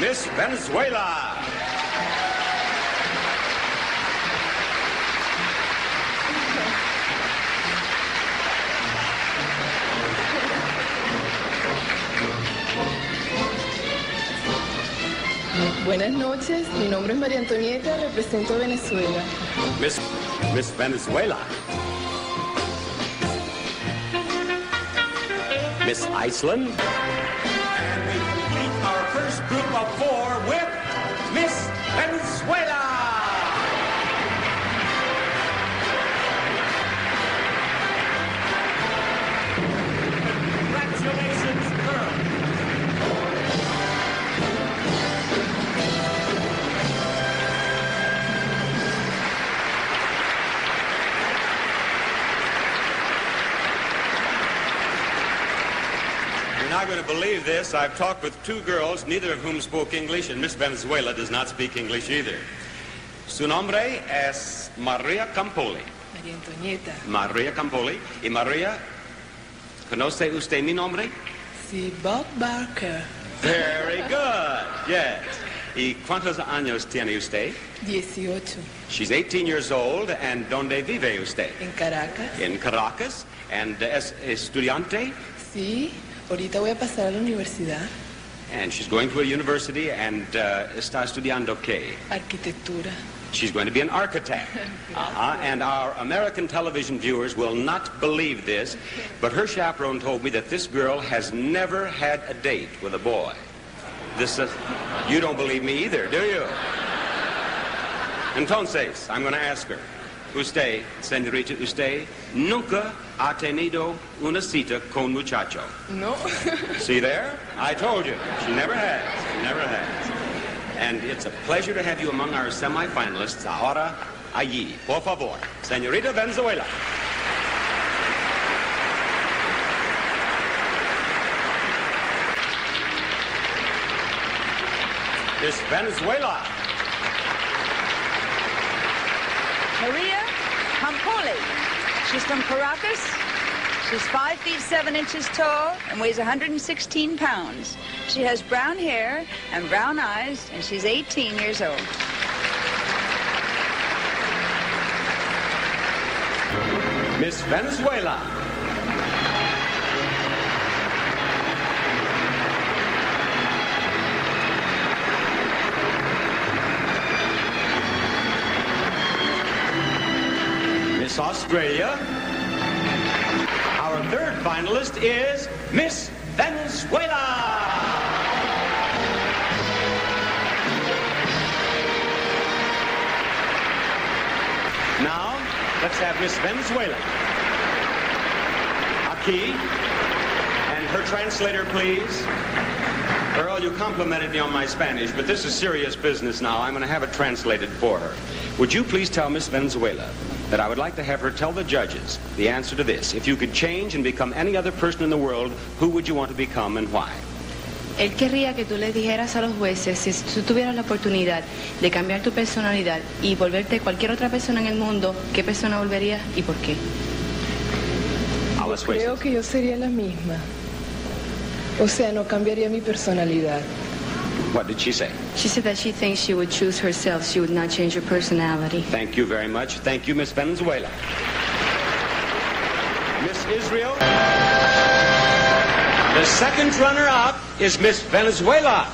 Miss Venezuela. Buenas noches, mi nombre es María Antonieta, represento a Venezuela. Miss Miss Venezuela. Miss Iceland. Of four not going to believe this. I've talked with two girls, neither of whom spoke English, and Miss Venezuela does not speak English either. Su nombre es Maria Campoli. María Antonieta. Maria Campoli. Y Maria, ¿conoce usted mi nombre? Sí, Bob Barker, Very good. Yes. ¿Y cuántos años tiene usted? 18, She's 18 years old, and ¿dónde vive usted? en Caracas. In Caracas. And es estudiante, Sí, ahorita voy a pasar a la universidad, and she's going to a university, and uh, está estudiando qué? arquitectura. She's going to be an architect. Uh-huh. And our American television viewers will not believe this, but her chaperone told me that this girl has never had a date with a boy. This is, you don't believe me either, do you? Entonces, I'm going to ask her. Usted, señorita, usted nunca ha tenido una cita con muchacho. No, See there? I told you. She never has. She never has. And it's a pleasure to have you among our semifinalists. Ahora, allí. Por favor. Señorita Venezuela. Miss Venezuela. Maria Campoli. She's from Caracas. She's five feet seven inches tall and weighs 116 pounds. She has brown hair and brown eyes, and she's 18 years old. Miss Venezuela. Australia. Our third finalist is Miss Venezuela. Now, let's have Miss Venezuela. Aquí. And her translator, please. Earl, you complimented me on my Spanish, but this is serious business now. I'm going to have it translated for her. Would you please tell Miss Venezuela that I would like to have her tell the judges the answer to this? If you could change and become any other person in the world, who would you want to become and why? Él querría que tú le dijeras a los jueces si tú tuvieras la oportunidad de cambiar tu personalidad y volverte cualquier otra persona en el mundo, ¿qué persona volverías y por qué? A los jueces. creo que yo sería la misma. O sea, no cambiaría mi personalidad. What did she say? She said that she thinks she would choose herself. She would not change her personality. Thank you very much. Thank you, Miss Venezuela. Miss Israel. The second runner-up is Miss Venezuela.